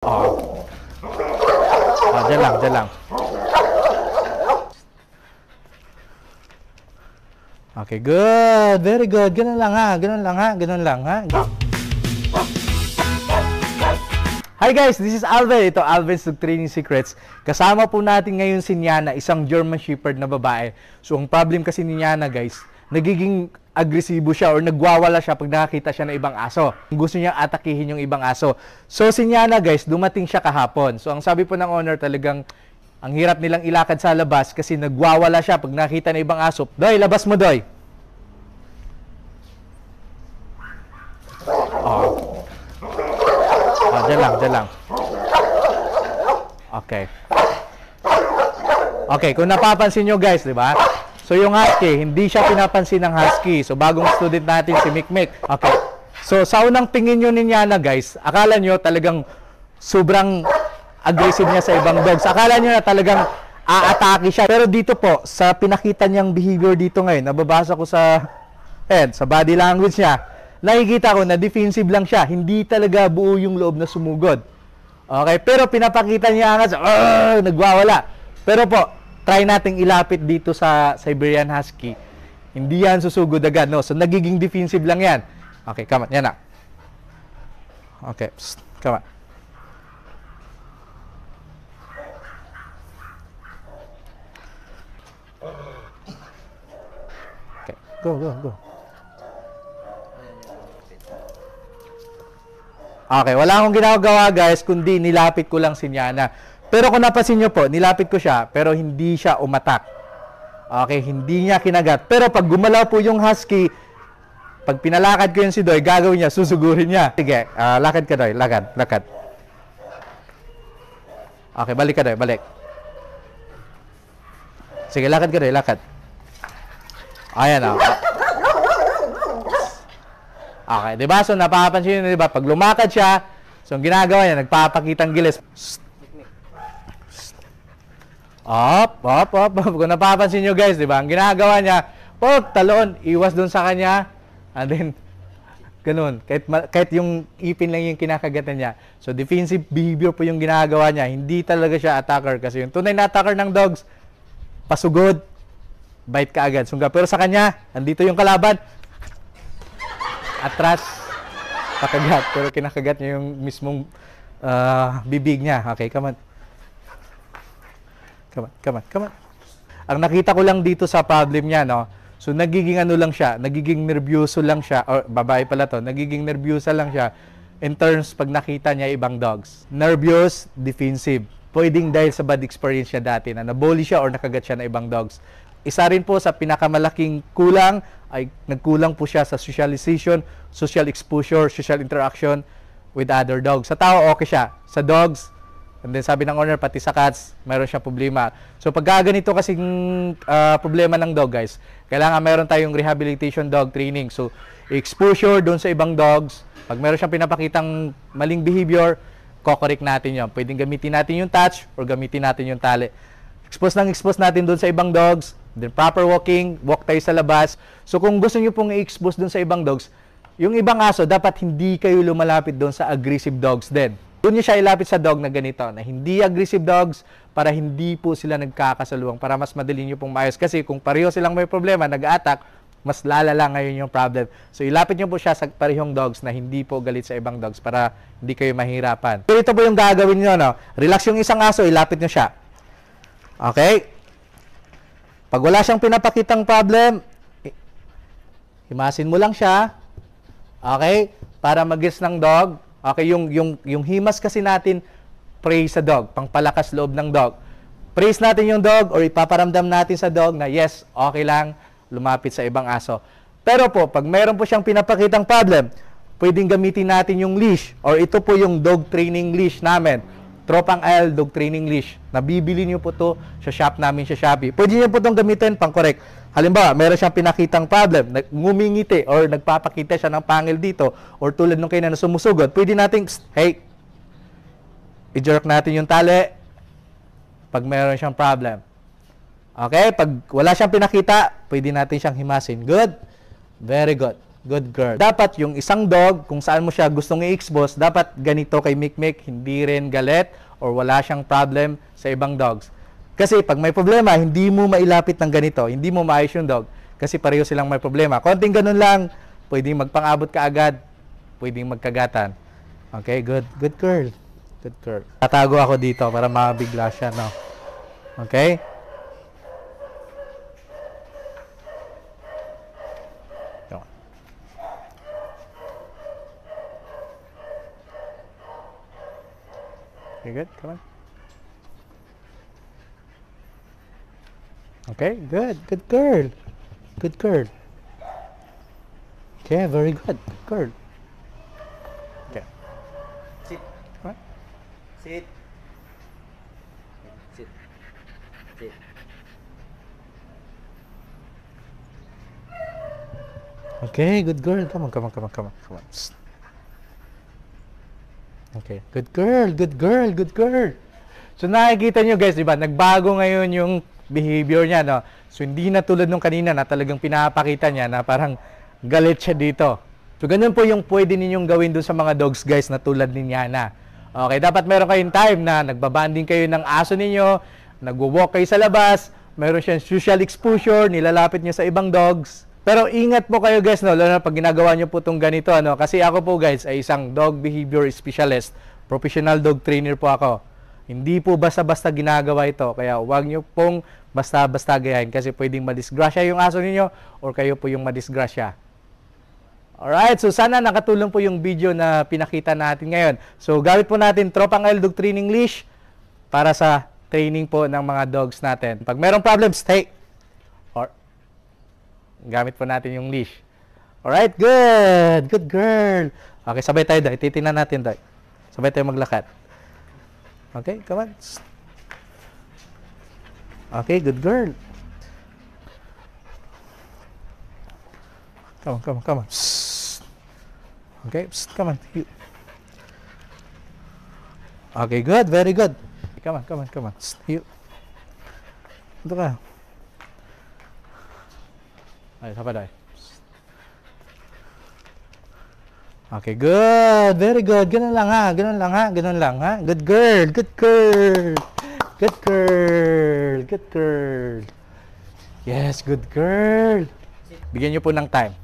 Oh. Ah, dyan lang, dyan lang. Okay, good. Very good. Ganun lang ha. Ganun lang ha. Ganun lang ha. Hi guys, this is Alvin. Ito Alvin's Dog Training Secrets. Kasama po natin ngayon si Niana, isang German Shepherd na babae. So ang problem kasi ni Niana guys, nagiging agresibo siya or nagwawala siya pag nakakita siya ng ibang aso. Gusto niya atakihin yung ibang aso. So si Niana guys, dumating siya kahapon. So ang sabi po ng owner talagang ang hirap nilang ilakad sa labas kasi nagwawala siya pag nakita ng ibang aso. Doy, labas mo Doy. Oh. Ah, dyan lang, dyan lang. Okay. Okay, kung napapansin nyo guys, di ba? So yung husky, hindi siya pinapansin ng husky. So bagong student natin si Mikmik. Okay. So sa unang tingin nyo ni Yana guys, akala nyo talagang sobrang aggressive niya sa ibang dogs. Akala nyo na talagang aatake siya. Pero dito po, sa pinakita niyang behavior dito ngayon, nababasa ko sa, eh, sa body language niya, nakikita ko na defensive lang siya. Hindi talaga buo yung loob na sumugod. Okay, pero pinapakita niya "Arr!" nagwawala. Pero po, try nating ilapit dito sa Siberian Husky. Hindi yan susugod agad, no? So, nagiging defensive lang yan. Okay, come on. Yan na. Okay, psst, come on. Okay, go, go, go. Okay, wala akong ginagawa guys, kundi nilapit ko lang si Niana. Pero kung napansin nyo po, nilapit ko siya, pero hindi siya umatak. Okay, hindi niya kinagat. Pero pag gumalaw po yung husky, pag pinalakad ko yun si Doy, gagawin niya, susugurin niya. Sige, ah, lakad ka Doy, lakad, lakad. Okay, balik ka Doy, balik. Sige, lakad ka Doy, lakad. Ayan ah. Okay, 'di ba? So napapansin niyo 'di ba pag lumakad siya, so ang ginagawa niya nagpapakitang gilis. Psst. Up, up, up, up. Kung napapansin niyo guys, 'di ba? Ang ginagawa niya, pag talon, iwas doon sa kanya. And then ganun, kahit kahit yung ipin lang yung kinakagatan niya. So defensive behavior po yung ginagawa niya. Hindi talaga siya attacker kasi yung tunay na attacker ng dogs, pasugod, bite ka agad. Sungga. Pero sa kanya, andito yung kalaban, atras, pakagat. Pero kinakagat niya yung mismong ah, bibig niya. Okay, come on. Come on, come on, come on. Ang nakita ko lang dito sa problem niya, no? So, nagiging ano lang siya, nagiging nervyoso lang siya, or babae pala to, nagiging nervyosa lang siya in terms pag nakita niya ibang dogs. Nervous, defensive. Pwedeng dahil sa bad experience niya dati na nabully siya or nakagat siya na ibang dogs. Isa rin po sa pinakamalaking kulang ay nagkulang po siya sa socialization, social exposure, social interaction with other dogs. Sa tao, okay siya. Sa dogs, and then sabi ng owner, pati sa cats, mayroon siya problema. So pag ganito kasing ah, problema ng dog, guys, kailangan mayroon tayong rehabilitation dog training. So, exposure doon sa ibang dogs. Pag mayroon siyang pinapakitang maling behavior, kokorek natin yon. Pwedeng gamitin natin yung touch or gamitin natin yung tali. Expose lang expose natin doon sa ibang dogs. Then proper walking, walk tayo sa labas. So kung gusto niyo pong i-expose doon sa ibang dogs, yung ibang aso, dapat hindi kayo lumalapit doon sa aggressive dogs din. Doon niyo siya ilapit sa dog na ganito, na hindi aggressive dogs para hindi po sila nagkakasaluwang, para mas madali niyo pong maayos. Kasi kung pareho silang may problema, nag-attack, mas lalala ngayon yung problem. So ilapit niyo po siya sa parehong dogs na hindi po galit sa ibang dogs para hindi kayo mahirapan. So ito po yung gagawin niyo, no? Relax yung isang aso, ilapit niyo siya. Okay? Pag wala siyang pinapakitang problem, himasin mo lang siya. Okay? Para magis ng dog. Okay, yung yung yung himas kasi natin praise sa dog, pangpalakas loob ng dog. Praise natin yung dog or ipaparamdam natin sa dog na yes, okay lang lumapit sa ibang aso. Pero po, pag mayroon po siyang pinapakitang problem, pwedeng gamitin natin yung leash or ito po yung dog training leash namin. Tropang Isle Dog Training Leash. Nabibili niyo po to sa shop namin sa Shopee. Pwede niyo po itong gamitin pang correct. Halimbawa, meron siyang pinakitang problem, ngumingiti or nagpapakita siya ng pangil dito or tulad nung kainan na sumusugod, pwede nating, "Psst, hey, i-jerk natin yung tali pag meron siyang problem. Okay? Pag wala siyang pinakita, pwede natin siyang himasin. Good? Very good. Good girl. Dapat yung isang dog, kung saan mo siya gustong i-expose, dapat ganito kay Mikmik, hindi rin galit or wala siyang problem sa ibang dogs. Kasi pag may problema, hindi mo mailapit ng ganito, hindi mo maayos yung dog. Kasi pareho silang may problema. Konting ganun lang, pwedeng magpang-abot ka agad, pwedeng magkagatan. Okay, good. Good girl. Good girl. Tatago ako dito para mabigla siya, no? Okay? Okay, good. Come on. Okay, good. Good girl. Good girl. Okay, very good. Good girl. Okay. Sit. What? Sit. Sit. Sit. Okay, good girl. Come on, come on, come on, come on, come on. Psst. Okay, good girl, good girl, good girl. So nakikita nyo guys, di ba, nagbago ngayon yung behavior niya, no? So hindi na tulad nung kanina na talagang pinapakita niya na parang galit siya dito. So ganun po yung pwede ninyong gawin dun sa mga dogs guys na tulad ni Yana. Okay, dapat meron kayong time na nagbabanding kayo ng aso ninyo, nagwo-walk kayo sa labas, meron siyang social exposure, nilalapit niyo sa ibang dogs. Pero ingat po kayo guys, no, lalo na pag ginagawa niyo po itong ganito, ano, kasi ako po guys ay isang dog behavior specialist, professional dog trainer po ako. Hindi po basta-basta ginagawa ito, kaya huwag niyo pong basta-basta gayahin kasi pwedeng madisgrasya yung aso ninyo or kayo po yung madisgrasya. Alright, so sana nakatulong po yung video na pinakita natin ngayon. So gamit po natin Tropang L Dog Training Leash para sa training po ng mga dogs natin. Pag merong problem, stay. Gamit po natin yung leash. Alright, good. Good girl. Okay, sabay tayo dahil. Titingnan natin dahil. Sabay tayo maglakad. Okay, come on. Okay, good girl. Come on, come on, come on. Okay, come on. You. Okay, good. Very good. Come on, come on, come on. Psst, you. Ito ka. Ay, sapa dahil. Okay, good. Very good. Ganun lang ha. Ganun lang ha. Ganun lang ha. Good girl. Good girl. Good girl. Good girl. Yes, good girl. Bigyan niyo po ng time.